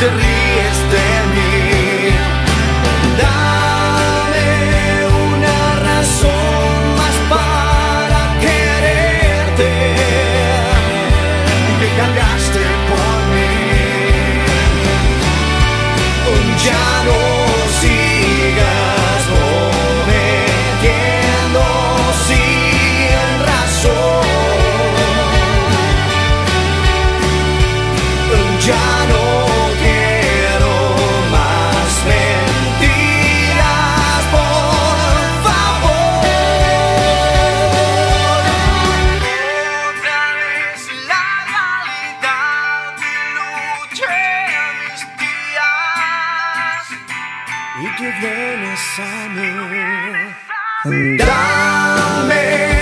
te ríes de mí. Dame una razón más para quererte, que cambiaste por mí. Un llano tú vienes a mí. Dame.